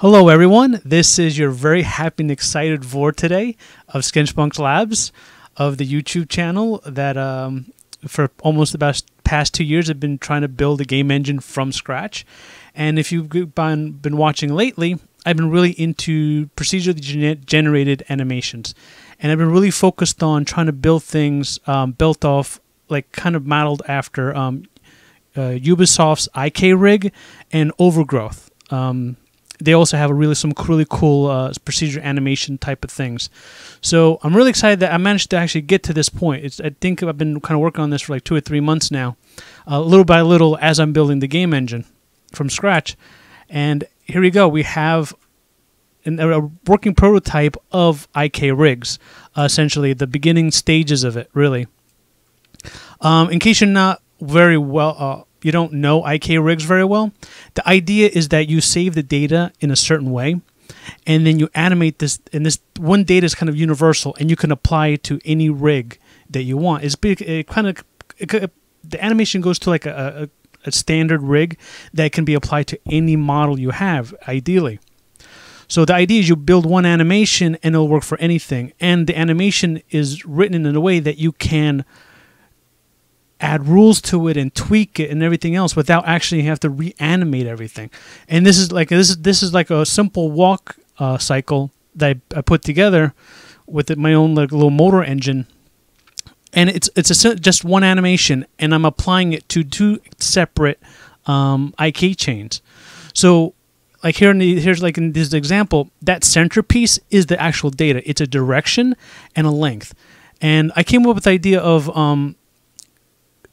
Hello, everyone. This is your very happy and excited Vor today of Sketchpunks Labs of the YouTube channel that um, for almost the past two years I've been trying to build a game engine from scratch. And if you've been, been watching lately, I've been really into procedurally generated animations. And I've been really focused on trying to build things um, built off, like kind of modeled after um, uh, Ubisoft's IK Rig and Overgrowth. Um, they also have a really some really cool uh, procedure animation type of things. So I'm really excited that I managed to actually get to this point. It's, I think I've been kind of working on this for like two or three months now, uh, little by little as I'm building the game engine from scratch. And here we go. We have an, a working prototype of IK Rigs, uh, essentially the beginning stages of it, really. Um, in case you're not very well uh, you don't know IK rigs very well, the idea is that you save the data in a certain way, and then you animate this. And this one data is kind of universal, and you can apply it to any rig that you want. It's big. It kind of it, the animation goes to like a, a, a standard rig that can be applied to any model you have, ideally. So the idea is you build one animation and it'll work for anything. And the animation is written in a way that you can add rules to it and tweak it and everything else without actually have to reanimate everything. And this is like this is this is like a simple walk uh, cycle that I, I, put together with my own like little motor engine. And it's it's a, just one animation, and I'm applying it to two separate um, IK chains. So, like here in the here's like in this example, that centerpiece is the actual data. It's a direction and a length. And I came up with the idea of um,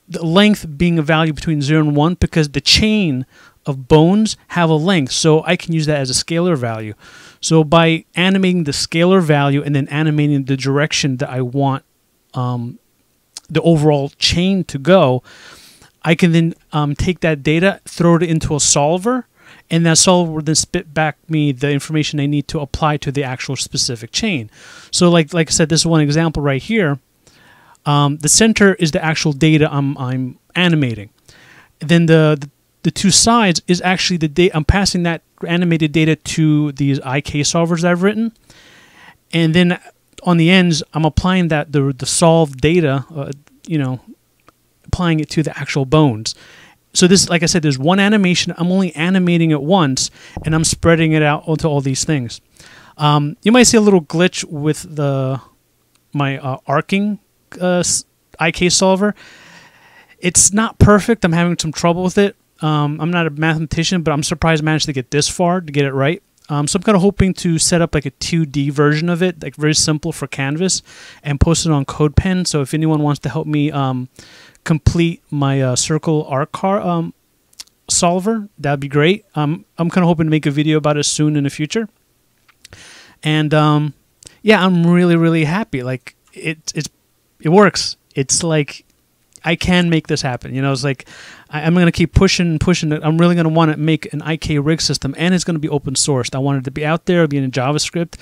the length being a value between 0 and 1 because the chain of bones have a length. So I can use that as a scalar value. So by animating the scalar value and then animating the direction that I want um, the overall chain to go, I can then um, take that data, throw it into a solver, and that solver will then spit back me the information I need to apply to the actual specific chain. So like like I said, this is one example right here. Um, the center is the actual data I'm, I'm animating. Then the, the, the two sides is actually the data. I'm passing that animated data to these IK solvers I've written, and then on the ends I'm applying that the the solved data, uh, you know, applying it to the actual bones. So this, like I said, there's one animation. I'm only animating it once, and I'm spreading it out onto all these things. Um, you might see a little glitch with the my uh, arcing uh, IK solver. It's not perfect. I'm having some trouble with it. Um, I'm not a mathematician, but I'm surprised I managed to get this far to get it right. Um, so I'm kind of hoping to set up like a 2D version of it, like very simple for Canvas, and post it on CodePen. So if anyone wants to help me um, complete my uh, circle arc car um, solver, that'd be great. Um, I'm kind of hoping to make a video about it soon in the future. And um, yeah, I'm really really happy. Like it, it's it works. It's like I can make this happen. You know, it's like I, am going to keep pushing and pushing. I'm really going to want to make an IK rig system, and it's going to be open sourced. I want it to be out there, be in JavaScript.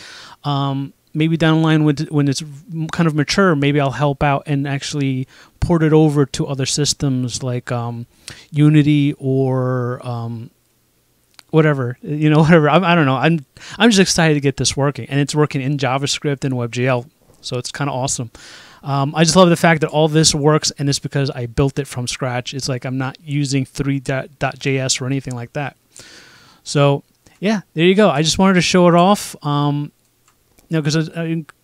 Um, maybe down the line when, when it's kind of mature, maybe I'll help out and actually port it over to other systems like um, Unity or um, whatever you know whatever I, I, don't know i'm i'm just excited to get this working and it's working in javascript and webgl so it's kind of awesome um, I just love the fact that all this works, and it's because I built it from scratch. It's like I'm not using Three.js or anything like that. So, yeah, there you go. I just wanted to show it off, um, you know, because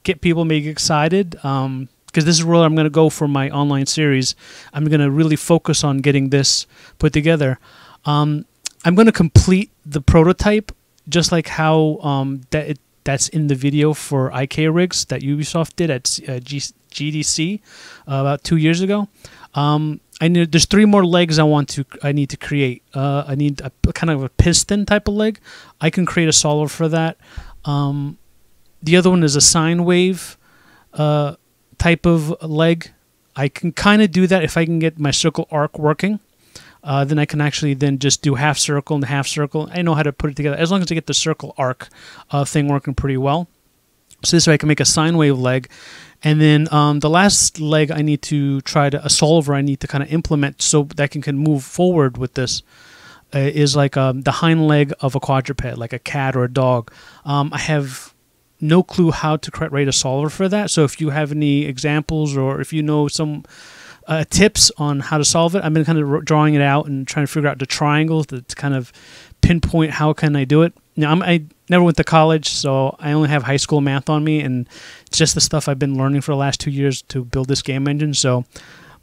get people maybe excited. Um, because this is where I'm going to go for my online series. I'm going to really focus on getting this put together. Um, I'm going to complete the prototype just like how um, that it, that's in the video for IK rigs that Ubisoft did at uh, G GDC uh, about two years ago. Um, I need there's three more legs I want to I need to create. Uh, I need a, kind of a piston type of leg. I can create a solver for that. Um, the other one is a sine wave uh, type of leg. I can kind of do that if I can get my circle arc working. Uh, then I can actually then just do half circle and half circle. I know how to put it together as long as I get the circle arc uh, thing working pretty well. So this way I can make a sine wave leg. And then um, the last leg I need to try to, a solver I need to kind of implement so that I can, can move forward with this uh, is like um, the hind leg of a quadruped, like a cat or a dog. Um, I have no clue how to create a solver for that. So if you have any examples or if you know some uh, tips on how to solve it, I've been kind of drawing it out and trying to figure out the triangles to, to kind of pinpoint how can I do it. Now I'm, I never went to college, so I only have high school math on me, and it's just the stuff I've been learning for the last two years to build this game engine. So,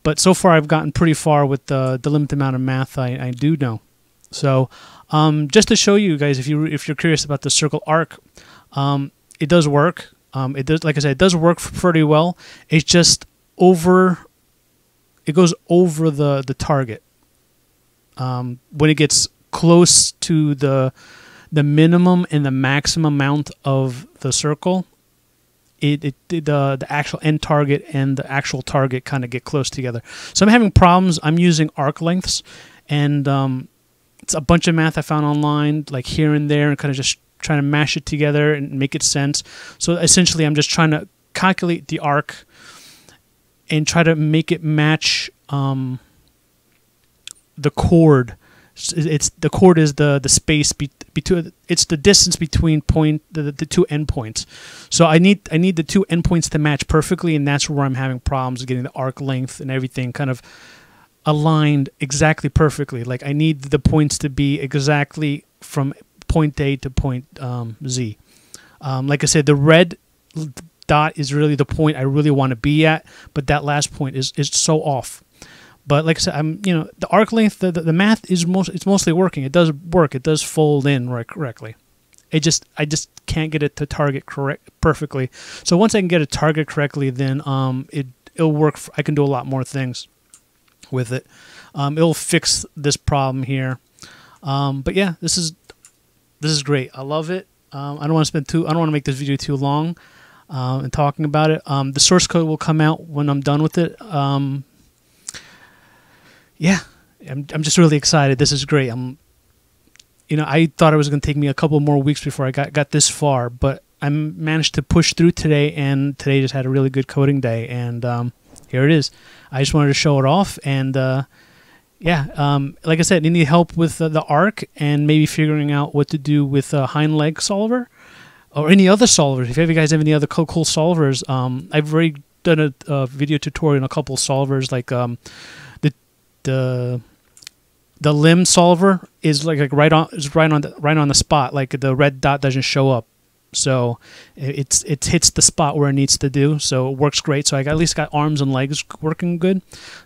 but so far I've gotten pretty far with the the limited amount of math I, I do know. So, um, just to show you guys, if you if you're curious about the circle arc, um, it does work. Um, it does, like I said, it does work pretty well. It's just over. It goes over the the target. Um, when it gets close to the the minimum and the maximum amount of the circle, it, it, the the actual end target and the actual target kind of get close together. So I'm having problems. I'm using arc lengths, and um, it's a bunch of math I found online, like here and there, and kind of just trying to mash it together and make it sense. So essentially, I'm just trying to calculate the arc and try to make it match um, the chord. It's the chord is the the space be, between it's the distance between point the, the two endpoints. So I need I need the two endpoints to match perfectly, and that's where I'm having problems getting the arc length and everything kind of aligned exactly perfectly. Like I need the points to be exactly from point A to point um, Z. Um, like I said, the red dot is really the point I really want to be at, but that last point is is so off. But like I said, I'm you know the arc length, the, the, the math is most it's mostly working. It does work. It does fold in right, correctly. It just I just can't get it to target correct perfectly. So once I can get it target correctly, then um it it'll work. For, I can do a lot more things with it. Um, it'll fix this problem here. Um, but yeah, this is this is great. I love it. Um, I don't want to spend too. I don't want to make this video too long uh, and talking about it. Um, the source code will come out when I'm done with it. Um, yeah, I'm I'm just really excited. This is great. I'm, you know, I thought it was going to take me a couple more weeks before I got got this far, but I managed to push through today, and today just had a really good coding day, and um, here it is. I just wanted to show it off, and uh, yeah, um, like I said, need help with uh, the arc and maybe figuring out what to do with a hind leg solver or any other solvers. If you guys have any other cool, cool solvers, um, I've already done a, a, video tutorial on a couple solvers, like um, the the the limb solver is like, like right on is right on the, right on the spot. Like the red dot doesn't show up. So it's it hits the spot where it needs to do. So it works great. So I got, at least got arms and legs working good.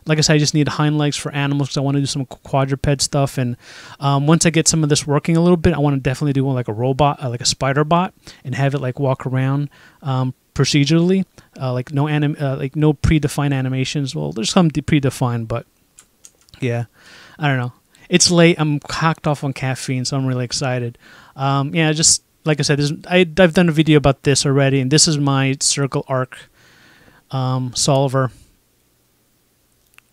Like I said, I just need hind legs for animals because I want to do some quadruped stuff. And um, once I get some of this working a little bit, I want to definitely do one like a robot, uh, like a spider bot, and have it like walk around um, procedurally, uh, like no anim, uh, like no predefined animations. Well, there's some predefined, but yeah, I don't know. It's late. I'm cocked off on caffeine, so I'm really excited. Um, yeah, just like I said, I, I've done a video about this already, and this is my circle arc um, solver,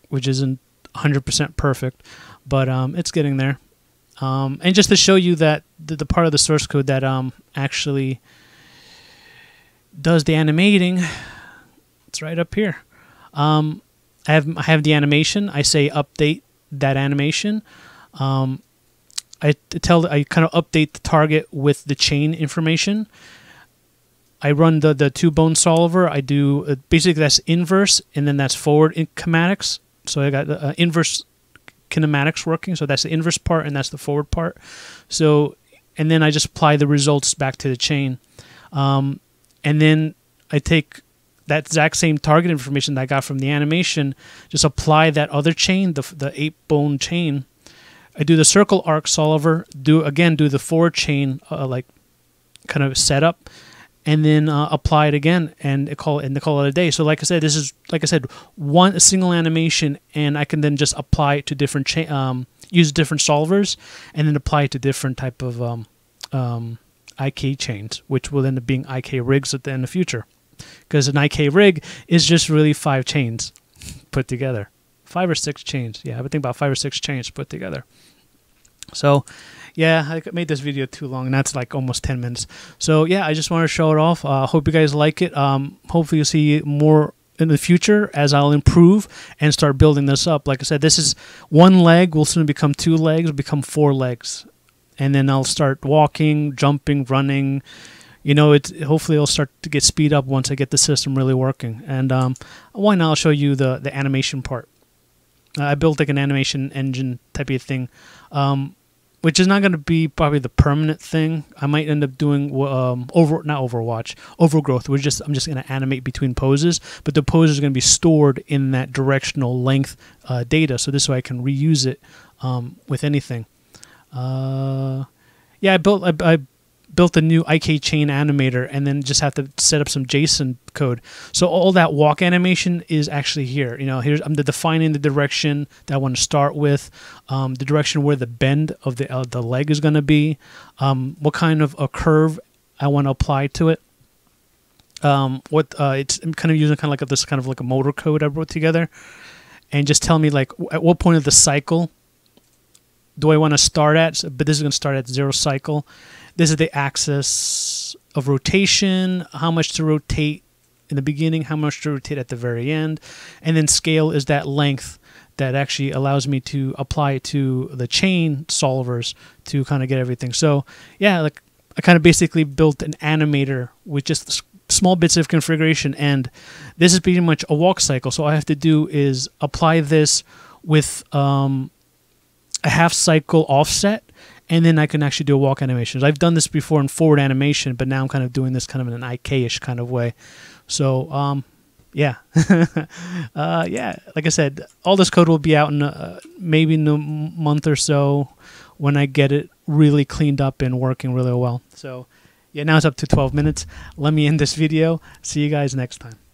which isn't 100% perfect, but um, it's getting there. Um, and just to show you that the, the, part of the source code that um, actually does the animating, it's right up here. Um, I have I have the animation. I say update that animation. Um, I tell I kind of update the target with the chain information. I run the the two bone solver. I do uh, basically that's inverse and then that's forward in kinematics. So I got the uh, inverse kinematics working. So that's the inverse part and that's the forward part. So and then I just apply the results back to the chain, um, and then I take that exact same target information that I got from the animation, just apply that other chain, the the eight bone chain I do the circle arc solver, do again do the four chain uh, like kind of setup, and then uh, apply it again and call it and call it a day. So like I said, this is like I said one single animation, and I can then just apply it to different chain, um, use different solvers, and then apply it to different type of um, um, IK chains, which will end up being IK rigs at the in the future, because an IK rig is just really five chains put together five or six chains. Yeah, I would think about five or six chains put together. So, yeah, I made this video too long, and that's like almost 10 minutes. So, yeah, I just want to show it off. Uh, hope you guys like it. Um, hopefully, you see more in the future as I'll improve and start building this up. Like I said, this is one leg will soon become two legs, become four legs, and then I'll start walking, jumping, running. You know, it hopefully it'll start to get speed up once I get the system really working. And um, why not? I'll show you the the animation part. I built like an animation engine type of thing. Um, which is not going to be probably the permanent thing. I might end up doing um, over not Overwatch, Overgrowth. We're just I'm just going to animate between poses, but the poses are going to be stored in that directional length uh, data, so this way I can reuse it um, with anything. Uh, yeah, I built I, I built a new IK chain animator and then just have to set up some JSON code. So all that walk animation is actually here. You know, here's I'm defining the direction that I want to start with, um, the direction where the bend of the uh, the leg is going to be, um, what kind of a curve I want to apply to it. Um, what uh, it's I'm kind of using kind of like a, this kind of like a motor code I wrote together, and just tell me like at what point of the cycle do I want to start at? But this is going to start at zero cycle, this is the axis of rotation, how much to rotate in the beginning, how much to rotate at the very end. And then scale is that length that actually allows me to apply it to the chain solvers to kind of get everything. So yeah, like I kind of basically built an animator with just small bits of configuration and this is pretty much a walk cycle. So all I have to do is apply this with um, a half cycle offset and then I can actually do a walk animations. I've done this before in forward animation, but now I'm kind of doing this kind of in an IK-ish kind of way. So, um, yeah, uh, yeah. Like I said, all this code will be out in uh, maybe in a month or so when I get it really cleaned up and working really well. So, yeah, now it's up to 12 minutes. Let me end this video. See you guys next time.